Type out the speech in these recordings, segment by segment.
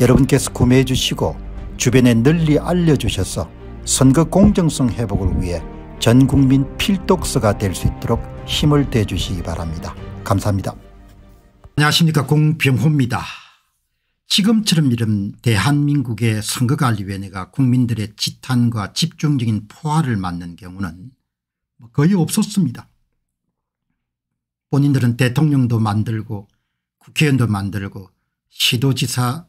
여러분께서 구매해 주시고 주변에 널리 알려주셔서 선거 공정성 회복을 위해 전 국민 필독서가 될 수 있도록 힘을 대주시기 바랍니다. 감사합니다. 안녕하십니까 공병호입니다. 지금처럼 이런 대한민국의 선거관리위원회가 국민들의 지탄과 집중적인 포화를 맞는 경우는 뭐 거의 없었습니다. 본인들은 대통령도 만들고 국회의원도 만들고 시도지사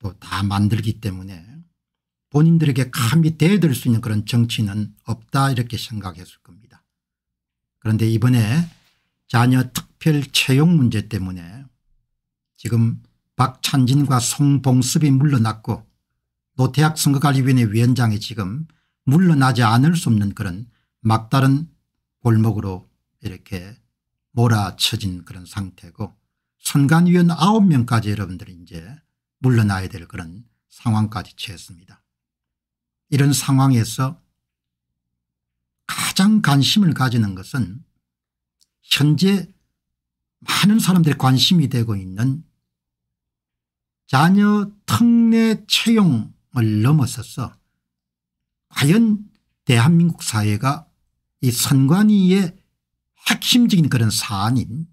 또 다 만들기 때문에 본인들에게 감히 대들 수 있는 그런 정치는 없다 이렇게 생각했을 겁니다. 그런데 이번에 자녀 특별 채용 문제 때문에 지금 박찬진과 송봉습이 물러났고 노태학 선거관리위원회 위원장이 지금 물러나지 않을 수 없는 그런 막다른 골목으로 이렇게 몰아쳐진 그런 상태고 선관위원 9명까지 여러분들이 이제 물러나야 될 그런 상황까지 처했습니다. 이런 상황에서 가장 관심을 가지는 것은 현재 많은 사람들이 관심이 되고 있는 자녀 특례 채용을 넘어서서 과연 대한민국 사회가 이 선관위의 핵심적인 그런 사안인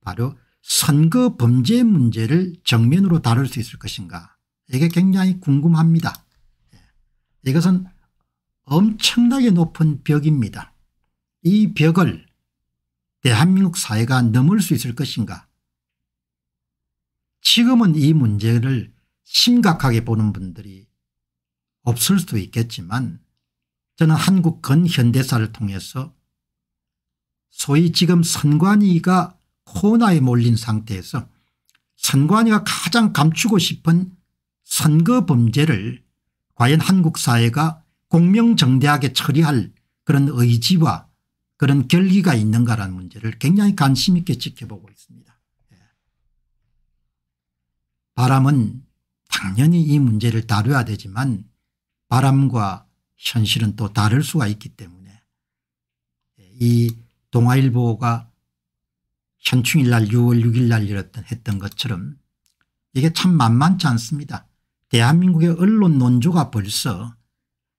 바로 선거 범죄 문제를 정면으로 다룰 수 있을 것인가 이게 굉장히 궁금합니다. 예. 이것은 엄청나게 높은 벽입니다. 이 벽을 대한민국 사회가 넘을 수 있을 것인가 지금은 이 문제를 심각하게 보는 분들이 없을 수도 있겠지만 저는 한국 근현대사를 통해서 소위 지금 선관위가 코로나에 몰린 상태에서 선관위가 가장 감추고 싶은 선거 범죄를 과연 한국 사회가 공명정대하게 처리할 그런 의지와 그런 결기가 있는가라는 문제를 굉장히 관심 있게 지켜보고 있습니다. 예. 바람은 당연히 이 문제를 다뤄야 되지만 바람과 현실은 또 다를 수가 있기 때문에 이 동아일보가 현충일 날 6월 6일 날 열었던 했던 것처럼 이게 참 만만치 않습니다. 대한민국의 언론 논조가 벌써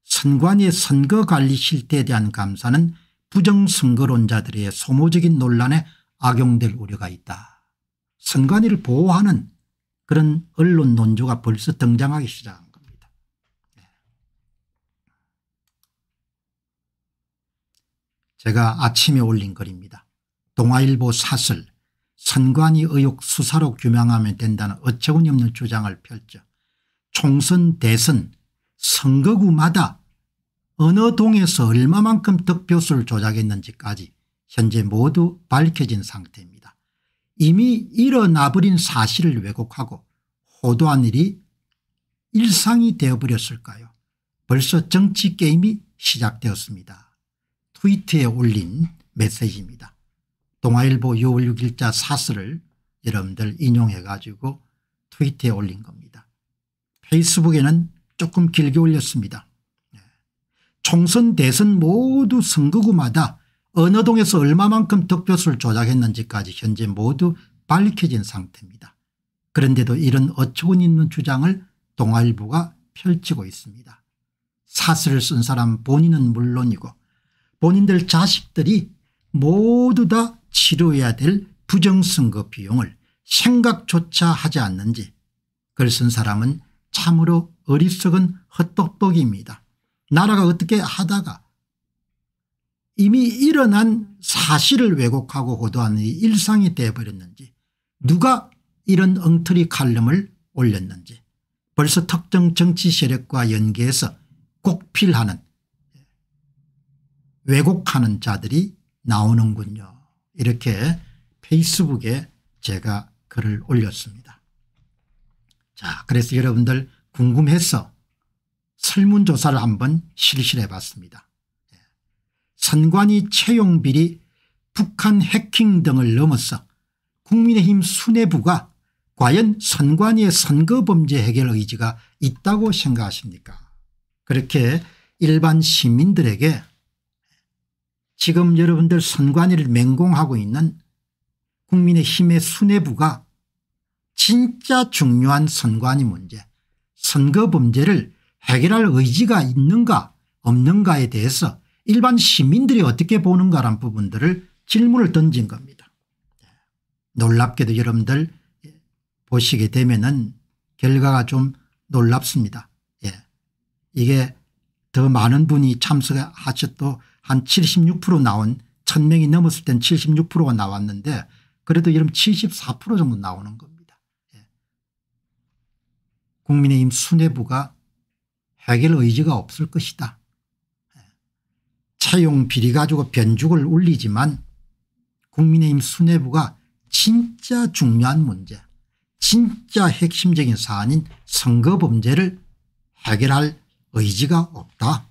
선관위의 선거관리 실태에 대한 감사는 부정선거론자들의 소모적인 논란에 악용될 우려가 있다. 선관위를 보호하는 그런 언론 논조가 벌써 등장하기 시작한 겁니다. 네. 제가 아침에 올린 글입니다. 동아일보 사설 선관위 의혹 수사로 규명하면 된다는 어처구니 없는 주장을 펼쳐 총선 대선 선거구마다 어느 동에서 얼마만큼 득표수를 조작했는지까지 현재 모두 밝혀진 상태입니다. 이미 일어나버린 사실을 왜곡하고 호도한 일이 일상이 되어버렸을까요 벌써 정치 게임이 시작되었습니다. 트위터에 올린 메시지입니다. 동아일보 6월 6일자 사설을 여러분들 인용해 가지고 트위터에 올린 겁니다. 페이스북에는 조금 길게 올렸습니다. 네. 총선 대선 모두 선거구마다 어느 동에서 얼마만큼 득표수를 조작했는지까지 현재 모두 밝혀진 상태입니다. 그런데도 이런 어처구니 있는 주장을 동아일보가 펼치고 있습니다. 사설을 쓴 사람 본인은 물론이고 본인들 자식들이 모두 다 치료해야 될 부정선거 비용을 생각조차 하지 않는지 글 쓴 사람은 참으로 어리석은 헛똑똑입니다. 나라가 어떻게 하다가 이미 일어난 사실을 왜곡하고 호도하는 일상이 되어버렸는지 누가 이런 엉터리 칼럼을 올렸는지 벌써 특정 정치 세력과 연계해서 곡필하는 왜곡하는 자들이 나오는군요. 이렇게 페이스북에 제가 글을 올렸습니다. 자, 그래서 여러분들 궁금해서 설문조사를 한번 실시해 봤습니다. 예. 선관위 채용 비리 북한 해킹 등을 넘어서 국민의힘 수뇌부가 과연 선관위의 선거범죄 해결 의지가 있다고 생각하십니까 그렇게 일반 시민들에게 지금 여러분들 선관위를 맹공하고 있는 국민의힘의 수뇌부가 진짜 중요한 선관위 문제 선거 범죄를 해결할 의지가 있는가 없는가에 대해서 일반 시민들이 어떻게 보는가란 부분들을 질문을 던진 겁니다. 놀랍게도 여러분들 보시게 되면 은 결과가 좀 놀랍습니다. 예. 이게 더 많은 분이 참석하셨도 한 76% 나온 1000명이 넘었을 땐 76%가 나왔는데 그래도 여러분 74% 정도 나오는 겁니다. 예. 국민의힘 수뇌부가 해결 의지가 없을 것이다. 예. 차용 비리 가지고 변죽을 울리지만 국민의힘 수뇌부가 진짜 중요한 문제 진짜 핵심적인 사안인 선거 범죄를 해결할 의지가 없다.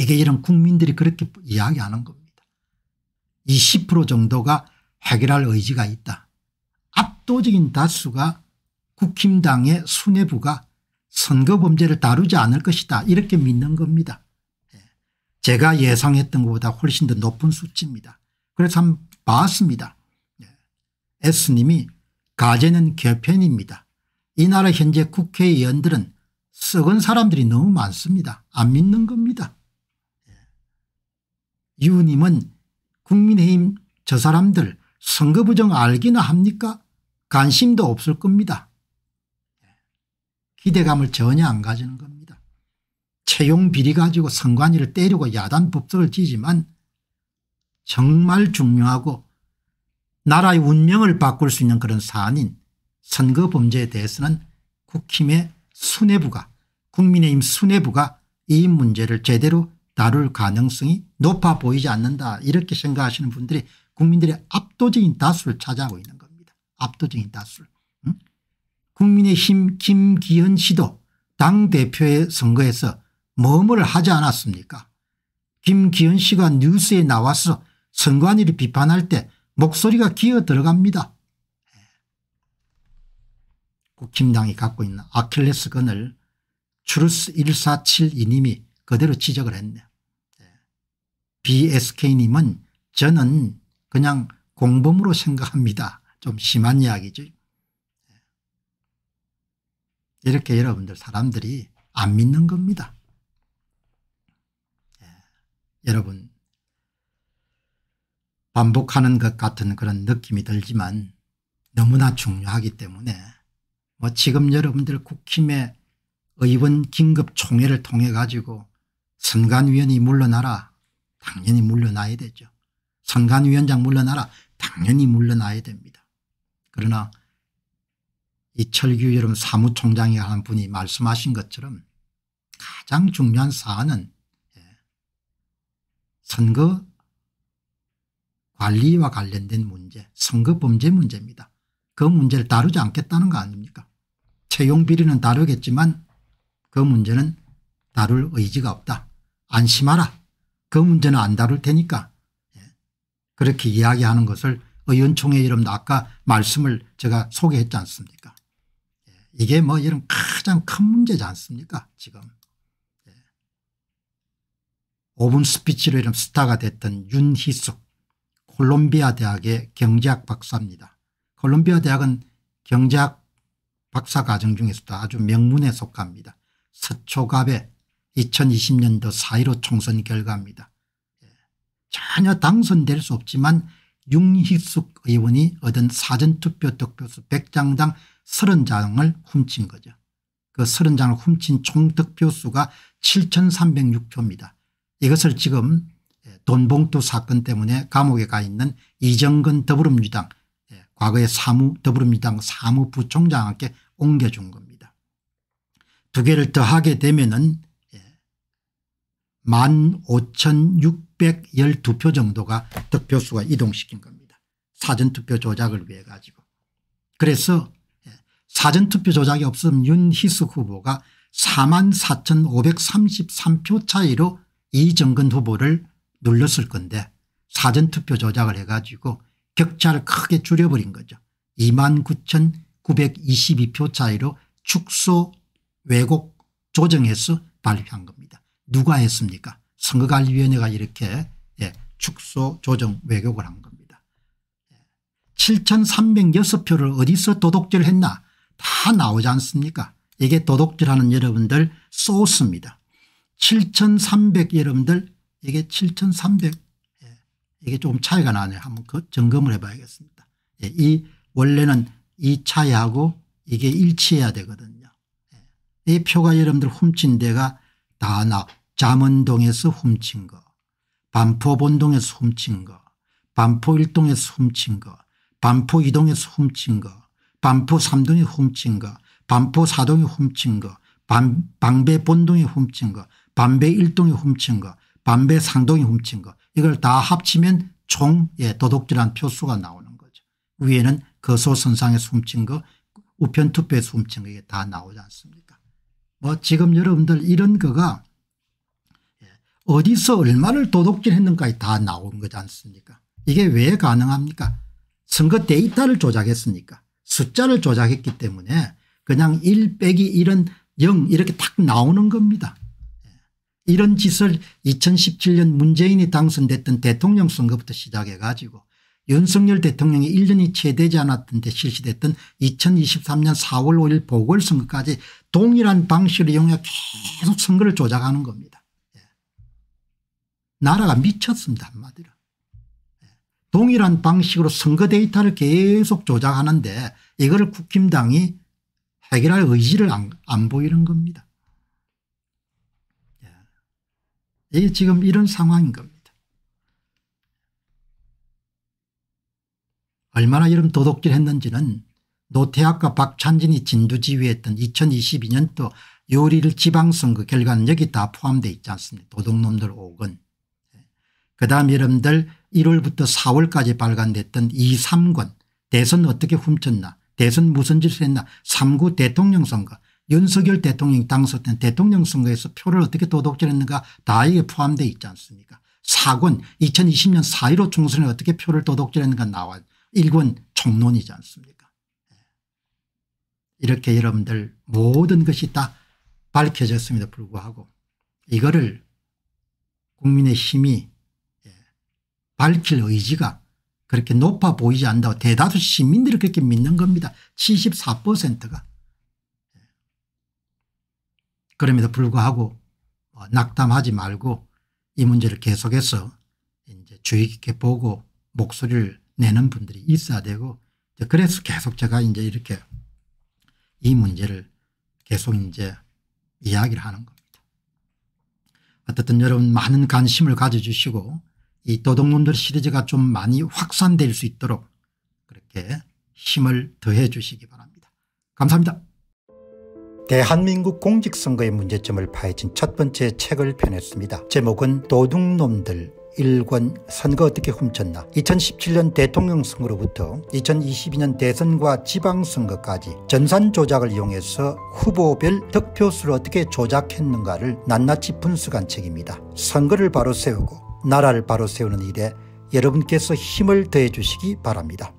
이게 이런 국민들이 그렇게 이야기하는 겁니다. 20% 정도가 해결할 의지가 있다. 압도적인 다수가 국힘당의 수뇌부가 선거 범죄를 다루지 않을 것이다 이렇게 믿는 겁니다. 예. 제가 예상했던 것보다 훨씬 더 높은 수치입니다. 그래서 한번 봤습니다. 예. S님이 가제는 개편입니다. 이 나라 현재 국회의원들은 썩은 사람들이 너무 많습니다. 안 믿는 겁니다. 예. 유님은 국민의힘 저 사람들 선거 부정 알기나 합니까 관심도 없을 겁니다. 예. 기대감을 전혀 안 가지는 겁니다. 채용 비리 가지고 선관위를 때리고 야단 법석을 지지만 정말 중요하고 나라의 운명을 바꿀 수 있는 그런 사안인 선거 범죄에 대해서는 국힘의 수뇌부가 국민의힘 수뇌부가 이 문제를 제대로 다룰 가능성이 높아 보이지 않는다 이렇게 생각하시는 분들이 국민들의 압도적인 다수를 차지하고 있는 겁니다. 압도적인 다수를. 응? 국민의힘 김기현 씨도 당대표의 선거에서 뭐뭐를 하지 않았습니까 김기현 씨가 뉴스에 나와서 선관위를 비판할 때 목소리가 기어 들어갑니다. 국힘당이 갖고 있는 아킬레스건을 추르스 1472님이 그대로 지적을 했네요. BSK님은 저는 그냥 공범으로 생각합니다. 좀 심한 이야기죠. 이렇게 여러분들 사람들이 안 믿는 겁니다. 여러분 반복하는 것 같은 그런 느낌이 들지만 너무나 중요하기 때문에 뭐 지금 여러분들 국힘의 의원 긴급 총회를 통해 가지고 선관위원이 물러나라 당연히 물러나야 되죠. 선관위원장 물러나라 당연히 물러나야 됩니다. 그러나 이철규 여러분 사무총장이 한 분이 말씀하신 것처럼 가장 중요한 사안은 예, 선거 관리와 관련된 문제 선거 범죄 문제입니다. 그 문제를 다루지 않겠다는 거 아닙니까 채용 비리는 다루겠지만 그 문제는 다룰 의지가 없다. 안심하라. 그 문제는 안 다룰 테니까 예. 그렇게 이야기하는 것을 의원총회 이름 아까 말씀을 제가 소개했지 않습니까 예. 이게 뭐 이런 가장 큰 문제지 않습니까 지금 5분 예. 스피치로 이런 스타가 됐던 윤희숙 콜롬비아 대학의 경제학 박사입니다. 콜롬비아 대학은 경제학 박사 과정 중에서도 아주 명문에 속합니다. 서초갑의 2020년도 4.15 총선 결과입니다. 예. 전혀 당선될 수 없지만 윤희숙 의원이 얻은 사전투표 득표수 100장당 30장을 훔친 거죠. 그 30장을 훔친 총 득표수가 7306표입니다. 이것을 지금 돈봉투 사건 때문에 감옥에 가 있는 이정근 더불어민주당 예, 과거의 사무 더불어민주당 사무부총장께 옮겨준 겁니다. 두 개를 더하게 되면 은 15,612표 정도가 득표수가 이동시킨 겁니다. 사전투표 조작을 위해 가지고. 그래서 사전투표 조작이 없으면 윤희숙 후보가 4만 4,533표 차이로 이정근 후보를 눌렀을 건데 사전투표 조작을 해가지고 격차를 크게 줄여버린 거죠. 2만 9,922표 차이로 축소 왜곡 조정해서 발표한 겁니다. 누가 했습니까 선거관리위원회가 이렇게 예, 축소 조정 왜곡을 한 겁니다. 7306표를 어디서 도둑질 했나 다 나오지 않습니까 이게 도둑질하는 여러분들 소스입니다. 7300 여러분들 이게 7300 예, 이게 조금 차이가 나네요. 한번 그 점검을 해봐야겠습니다. 예, 이 원래는 이 차이하고 이게 일치해야 되거든요. 예, 이 표가 여러분들 훔친 데가 다 나. 잠원동에서 훔친 거 반포본동에서 훔친 거 반포 1동에서 훔친 거 반포 2동에서 훔친 거 반포 3동에 훔친 거 반포 4동에 훔친 거 반, 방배 본동에 훔친 거 반배 1동에 훔친 거 반배 상동에 훔친 거 이걸 다 합치면 총 예, 도둑질한 표수가 나오는 거죠. 위에는 거소선상에서 훔친 거 우편 투표에서 훔친 거 이게 다 나오지 않습니까 뭐 지금 여러분들 이런 거가 어디서 얼마를 도둑질했는가 다 나온 거지 않습니까 이게 왜 가능합니까 선거 데이터를 조작했으니까 숫자를 조작했기 때문에 그냥 1 빼기 1은 0 이렇게 딱 나오는 겁니다. 예. 이런 짓을 2017년 문재인이 당선됐던 대통령 선거부터 시작해 가지고 윤석열 대통령이 1년이 채 되지 않았던 데 실시됐던 2023년 4월 5일 보궐선거까지 동일한 방식을 이용해 계속 선거를 조작하는 겁니다. 나라가 미쳤습니다 한마디로. 예. 동일한 방식으로 선거 데이터를 계속 조작하는데 이걸 국힘당이 해결할 의지를 안, 안 보이는 겁니다. 예. 이게 지금 이런 상황인 겁니다. 얼마나 이런 도둑질 했는지는 노태악과 박찬진이 진두지휘했던 2022년도 요리를 지방선거 결과는 여기 다 포함되어 있지 않습니까 도둑놈들 5건 그 다음 여러분들 1월부터 4월까지 발간됐던 2, 3권 대선 어떻게 훔쳤나 대선 무슨 짓을 했나 3구 대통령 선거 윤석열 대통령이 당선된 대통령 선거에서 표를 어떻게 도둑질했는가 다 이게 포함되어 있지 않습니까 4권 2020년 4.15 총선에 어떻게 표를 도둑질했는가 나와 1권 총론이지 않습니까 예. 이렇게 여러분들 모든 것이 다 밝혀졌음에도 불구하고 이거를 국민의 힘이 밝힐 의지가 그렇게 높아 보이지 않는다고 대다수 시민들이 그렇게 믿는 겁니다. 74%가. 그럼에도 불구하고 뭐 낙담하지 말고 이 문제를 계속해서 이제 주의 깊게 보고 목소리를 내는 분들이 있어야 되고 그래서 계속 제가 이제 이렇게 이 문제를 계속 이제 이야기를 하는 겁니다. 어떻든 여러분 많은 관심을 가져주시고 이 도둑놈들 시리즈가 좀 많이 확산될 수 있도록 그렇게 힘을 더해 주시기 바랍니다. 감사합니다. 대한민국 공직선거의 문제점을 파헤친 첫 번째 책을 펴냈습니다. 제목은 도둑놈들 1권 선거 어떻게 훔쳤나 2017년 대통령 선거로부터 2022년 대선과 지방선거까지 전산 조작을 이용해서 후보별 득표수를 어떻게 조작했는가를 낱낱이 분석한 책입니다. 선거를 바로 세우고 나라를 바로 세우는 일에 여러분께서 힘을 더해 주시기 바랍니다.